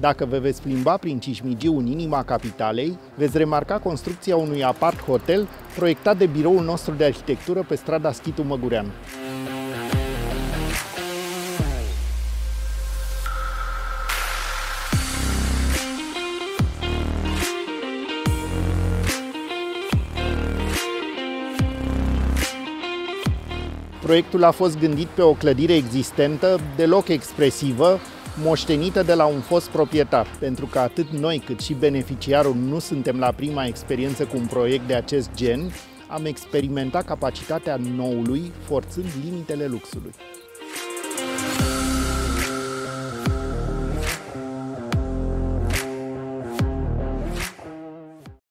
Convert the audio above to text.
Dacă vă veți plimba prin Cismigiu în inima capitalei, veți remarca construcția unui apart-hotel proiectat de biroul nostru de arhitectură pe strada Schitu Măgureanu. Proiectul a fost gândit pe o clădire existentă, deloc expresivă, moștenită de la un fost proprietar, pentru că atât noi cât și beneficiarul nu suntem la prima experiență cu un proiect de acest gen, am experimentat capacitatea noului, forțând limitele luxului.